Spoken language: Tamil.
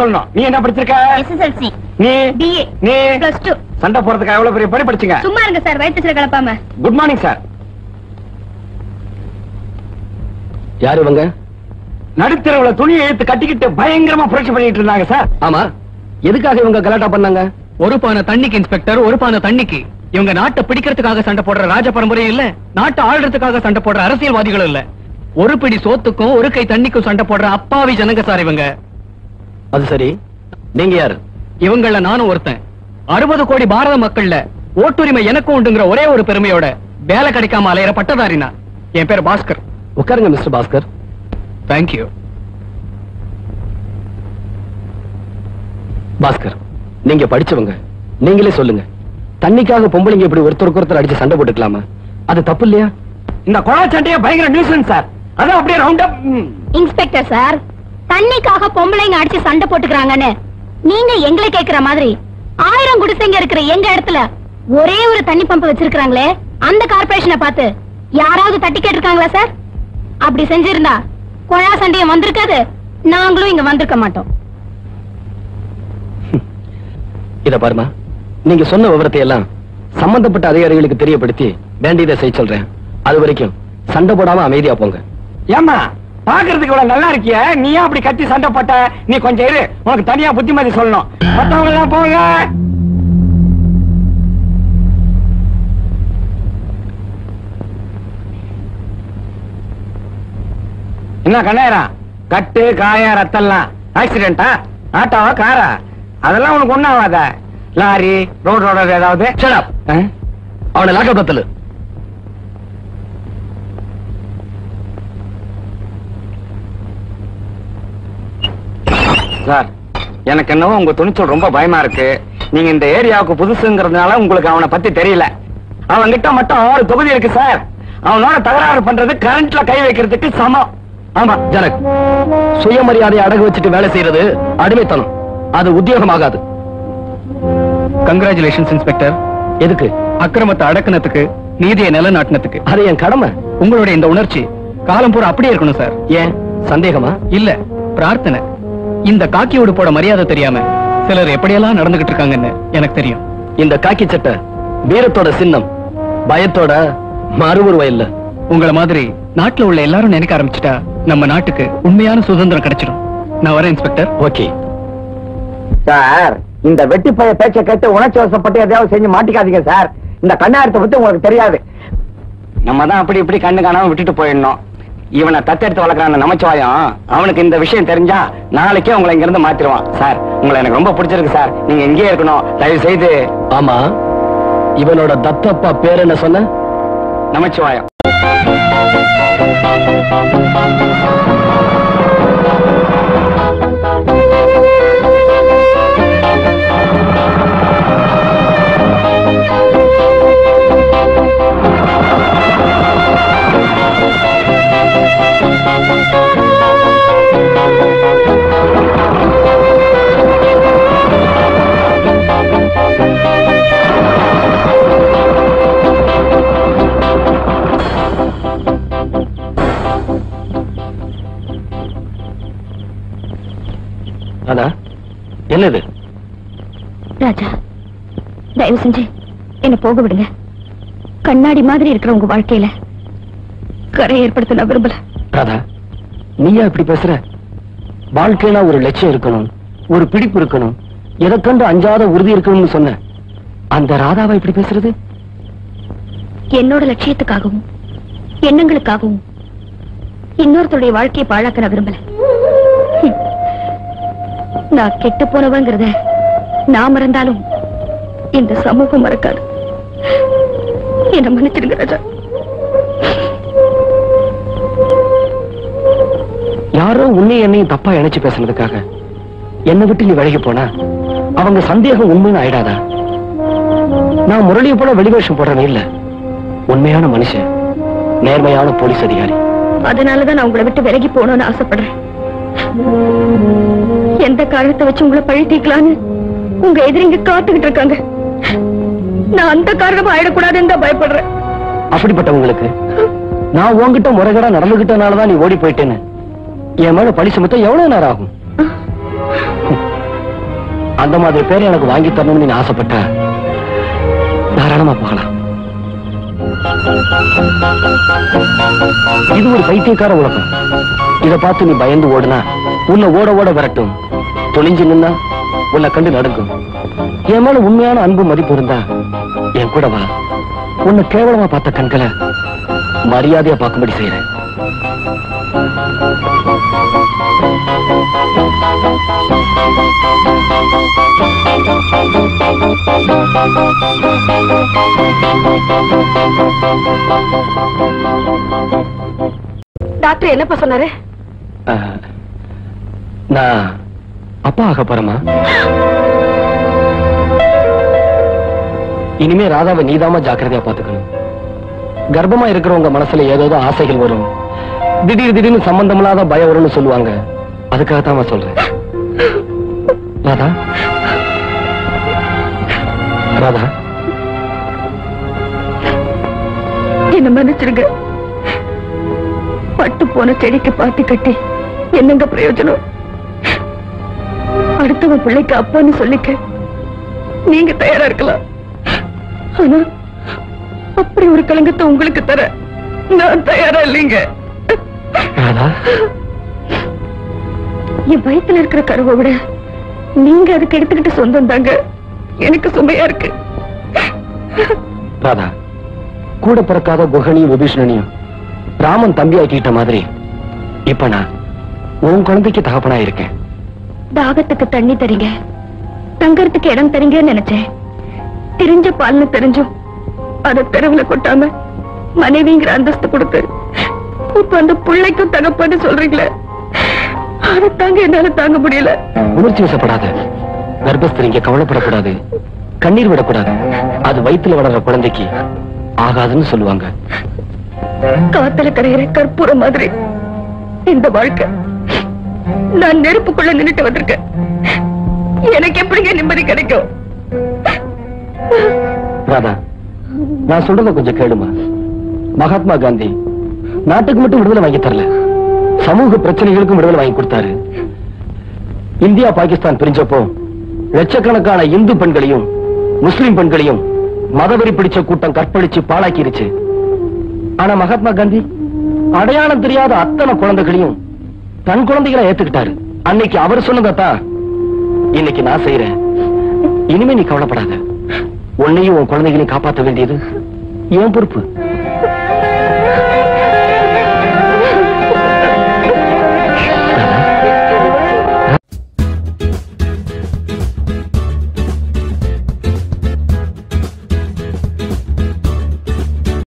சொல்லணும். நீ என்ன படிச்சிருக்க? எஸ்எஸ்எல்சி நீ? பிஏ நீ? பிளஸ் டூ சண்டை போறதுக்கு எவ்வளவு பெரிய படி படிச்சுங்க. சும்மா இருங்க சார் வயிற்றுல கலப்பாம குட் மார்னிங் சார் யாரு இவங்க? நடுத்தரவுல துணியை எடுத்து கட்டிக்கிட்டு பயங்கரமா புரட்சி பண்ணிட்டு இருந்தாங்க சார் ஆமா. எதுக்காக இவங்க கலாட்டா பண்ணாங்க? ஒரு பானை தண்ணிக்கு இன்ஸ்பெக்டர் ஒரு பானை தண்ணிக்கு. இவங்க நாட்டை பிடிக்கிறதுக்காக சண்டை போடுற ராஜ பரம்பரையும் இல்ல நாட்டை ஆள்றதுக்காக சண்டை போடுற அரசியல்வாதிகளும் இல்ல. ஒரு பிடி சோத்துக்கும் ஒரு கை தண்ணிக்கும் சண்டை போடுற அப்பாவி ஜனங்க சார் இவங்க. அது சரி. நீங்க யாரு? இவங்கள நானும் ஒருத்தன். அறுபது கோடி பாரத மக்கள்ல ஓட்டுரிமை எனக்கும் உண்டுங்கிற ஒரே ஒரு பெருமையோட வேலை கிடைக்காம அலையிற பட்டதாரினா. என் பேர் பாஸ்கர். உட்காருங்க மிஸ்டர் பாஸ்கர். தேங்க்யூ பாஸ்கர் நீங்க படிச்சவங்க. நீங்களே சொல்லுங்க. தண்ணிக்காக பொம்பளைங்க இப்படி ஒருத்தருக்கு ஒருத்தர் அடிச்சு சண்டை போட்டுக்கலாமா? அது தப்பு இல்லையா? இந்த கொலை சண்டையே பயங்கர நியூசன் சார் அதான் அப்படியே ரவுண்ட் அப் இன்ஸ்பெக்டர் சார் தண்ணிக்காக பொம்பளைங்க அடிச்சு சண்டை போட்டுக்கிறாங்கன்னு நீங்க எங்களை கேக்குற மாதிரி ஆயிரம் குடிசைங்க இருக்கிற எங்க இடத்துல ஒரே ஒரு தண்ணி பம்ப் வச்சிருக்காங்களே அந்த கார்பரேஷனை பார்த்து யாராவது தட்டி கேட்டிருக்காங்களா சார் அப்படி செஞ்சிருந்தா கொழா சண்டையும் வந்திருக்காது. நாங்களும் இங்க வந்திருக்க மாட்டோம். இத பாருமா நீங்க சொன்ன விவரத்தை எல்லாம் சம்பந்தப்பட்ட அதிகாரிகளுக்கு தெரியப்படுத்தி வேண்டியதை செய்ய சொல்றேன். அது வரைக்கும் சண்டை போடாம அமைதியா போங்க. ஏமா பாக்குறதுக்கு இவ்வளவு நல்லா இருக்கிய? நீயா அப்படி கத்தி சண்டை போட்ட? நீ கொஞ்சம் இரு. உனக்கு தனியா புத்திமதி சொல்லணும். மத்தவங்க எல்லாம் போங்க. என்ன கண்ணாயிரா? கட்டு காயம் ரத்தம்லாம். ஆக்சிடென்டா ஆட்டோவா காரா? அதெல்லாம் உனக்கு ஒண்ணாவாத ஆகாத? லாரி ரோட் ரோடர் ஏதாவது? அவனை லாக்கப் பத்தலு சார். எனக்கு என்னவோ உங்க துணிச்சல் ரொம்ப பயமா இருக்கு. நீங்க இந்த ஏரியாவுக்கு புதுசுங்கிறதுனால உங்களுக்கு அவனை பத்தி தெரியல. அவன் கிட்ட மட்டும் ஆறு தொகுதி இருக்கு சார். அவனோட தகராறு பண்றது கரண்ட்ல கை வைக்கிறதுக்கு சமம். ஆமா ஜனக். சுயமரியாதையை அடகு வச்சுட்டு வேலை செய்யறது அடிமைத்தனம். அது உத்தியோகமாகாது. கங்க்ராச்சுலேஷன்ஸ் இன்ஸ்பெக்டர் எதுக்கு? அக்கிரமத்தை அடக்குனதுக்கு நீதியை நிலநாட்டினத்துக்கு. அது என் கடமை. உங்களுடைய இந்த உணர்ச்சி காலம் பூரா அப்படியே இருக்கணும் சார். ஏன்? சந்தேகமா? இல்ல. பிரார்த்தனை. இந்த காக்கி உடுப்போட மரியாதை தெரியாம சிலர் எப்படியெல்லாம் நடந்துகிட்டு இருக்காங்கன்னு எனக்கு தெரியும். இந்த காக்கி சட்டை வீரத்தோட சின்னம் பயத்தோட மறுவுருவம் இல்ல. உங்கள மாதிரி நாட்டுல உள்ள எல்லாரும் நினைக்க ஆரம்பிச்சிட்டா நம்ம நாட்டுக்கு உண்மையான சுதந்திரம் கிடைச்சிடும் நான் வரேன் இன்ஸ்பெக்டர். ஓகே. சார் இந்த வெட்டி பைய பேச்ச கேட்டு உணர்ச்சி வசப்பட்டு எதையாவது செஞ்சு மாட்டிக்காதீங்க சார். இந்த கண்ணாரத்தை பத்தி உங்களுக்கு தெரியாது. நம்ம தான் அப்படி இப்படி கண்ணு காணாம விட்டுட்டு போயிடணும். இவனை தத்தெடுத்து வளர்க்குற அந்த நமச்சிவாயம். அவனுக்கு இந்த விஷயம் தெரிஞ்சா நாளைக்கே உங்களை இங்க இருந்து மாத்திருவான். சார் உங்களை எனக்கு ரொம்ப பிடிச்சிருக்கு சார். நீங்க இங்கேயே இருக்கணும். தயவு செய்து ஆமா. இவனோட தத்தப்பா பேர் என்ன சொன்ன? நமச்சிவாயம். என்னது? ராஜா தயவு செஞ்சு என்ன போக விடுங்க. கண்ணாடி மாதிரி இருக்கிற உங்க வாழ்க்கையில கரை ஏற்படுத்த நான் விரும்பல. ராதா நீயா இப்படி பேசுற? வாழ்க்கைனா ஒரு லட்சியம் இருக்கணும் ஒரு பிடிப்பு இருக்கணும் எதை கண்டு அஞ்சாத உறுதி இருக்கணும்னு சொன்ன. அந்த ராதாவா இப்படி பேசுறது? என்னோட லட்சியத்துக்காகவும் எண்ணங்களுக்காகவும் இன்னொருத்தருடைய வாழ்க்கையை பாழாக்க நான் விரும்பல. நான் கெட்டு போனவங்கிறத நான் மறந்தாலும் இந்த சமூகம் மறக்காது. என்ன மன்னிச்சிடுங்க ராஜா. யாரோ உன்னை என்னையும் தப்பா இணைச்சு பேசுனதுக்காக என்னை விட்டு நீ விலகி போனா அவங்க சந்தேகம் உண்மைன்னு ஆயிடாதா? நான் முரளியை போல வெளிவேஷம் போடுறேன் இல்ல. உண்மையான மனுஷன் நேர்மையான போலீஸ் அதிகாரி. அதனாலதான் நான் உங்களை விட்டு விலகி போகணும்னு ஆசைப்படுறேன். எந்த காரணத்தை வச்சு உங்களை பழி உங்க எதிரிங்க காத்துக்கிட்டு இருக்காங்க. நான் அந்த காரணமா ஆயிடக்கூடாதுன்னு தான் பயப்படுறேன். அப்படிப்பட்டவங்களுக்கு நான் உங்ககிட்ட முறைகடா நடந்துகிட்டனாலதான் நீ ஓடி போயிட்டேன்னு. என் மேல பழி சுமத்த எவ்வளவு நேரம் ஆகும்? அந்த மாதிரி பேரை எனக்கு வாங்கி தரணும்னு நீ ஆசைப்பட்ட தாராளமா போகலாம். இது ஒரு பைத்தியக்கார உலகம். இதை பார்த்து நீ பயந்து ஓடுனா உன்னை ஓட ஓட வரட்டும். தொழிஞ்சு நின்னா உன்னை கண்டு நடுங்கும். என் மேல உண்மையான அன்பு மதிப்பு இருந்தா என் கூட வா. உன்னை கேவலமா பார்த்த கண்களை மரியாதையா பார்க்கும்படி செய்யறேன் டாக்டர் என்னப்பா சொன்னாரு? நான் அப்பா ஆக போறேமா இனிமே ராதாவை நீதாமா ஜாக்கிரதையா பாத்துக்கணும். கர்ப்பமா இருக்கிறவங்க மனசுல ஏதோ ஆசைகள் வரும். திடீர் திடீர்னு சம்பந்தமில்லாத பயம் வரும்னு சொல்லுவாங்க. அதுக்காகத்தான் சொல்றேன். ராதா. ராதா. என்ன மன்னிச்சிருங்க. பட்டு போன செடிக்கு பாட்டு கட்டி என்னங்க பிரயோஜனம்? அடுத்தவன் பிள்ளைக்கு அப்பான்னு சொல்லிக்க நீங்க தயாரா இருக்கலாம். ஆனா அப்படி ஒரு கலங்கத்தை உங்களுக்கு தர நான் தயாரா இல்லைங்க. என் வயித்துல இருக்கிற கருவை விட நீங்க அதுக்கு எடுத்துக்கிட்டு சொந்தம் தாங்க எனக்கு சுமையா இருக்கு. ராதா கூட பிறக்காத குஹனியும் விபீஷணனையும் ராமன் தம்பி ஆக்கிட்ட மாதிரி இப்ப நான் உன் குழந்தைக்கு தகப்பனா இருக்கேன். தாகத்துக்கு தண்ணி தரீங்க. தங்கறதுக்கு இடம் தரீங்கன்னு நினைச்சேன். தெரிஞ்ச பால்னு தெரிஞ்சும். அத தெருவுல கொட்டாம மனைவிங்கிற அந்தஸ்து கொடுத்து இப்ப அந்த பிள்ளைக்கும் தகப்பன்னு சொல்றீங்களே. அதை தாங்க என்னால தாங்க முடியல. உணர்ச்சி வசப்படாத. கர்ப்பஸ்திரிங்க கவலைப்படக்கூடாது. கண்ணீர் விடக்கூடாது. அது வயித்துல வளர்ற குழந்தைக்கு ஆகாதுன்னு சொல்லுவாங்க. காத்துல கரையிற கற்பூரம் மாதிரி இந்த வாழ்க்கை. நான் நெருப்புக்குள்ள நின்றுட்டு வந்திருக்கேன். எனக்கு எப்படிங்க நிம்மதி கிடைக்கும்? ராதா நான் சொல்றத கொஞ்சம் கேளுமா? மகாத்மா காந்தி நாட்டுக்கு மட்டும் விடுதலை வாங்கி தரல. சமூக பிரச்சனைகளுக்கும் விடுதலை வாங்கி கொடுத்தாரு. இந்தியா பாகிஸ்தான் பிரிஞ்சப்போ லட்சக்கணக்கான இந்து பெண்களையும் முஸ்லிம் பெண்களையும் மதவெறி பிடிச்ச கூட்டம் கற்பழிச்சு பாழாக்கிருச்சு. ஆனா மகாத்மா காந்தி அடையாளம் தெரியாத அத்தனை குழந்தைகளையும் தன் குழந்தைகளை ஏத்துக்கிட்டாரு. அன்னைக்கு அவர் சொன்னதான் இன்னைக்கு நான் செய்யறேன் இனிமே நீ கவலைப்படாத. உன்னையும் உன் குழந்தைகளையும் காப்பாற்ற வேண்டியது என் பொறுப்பு.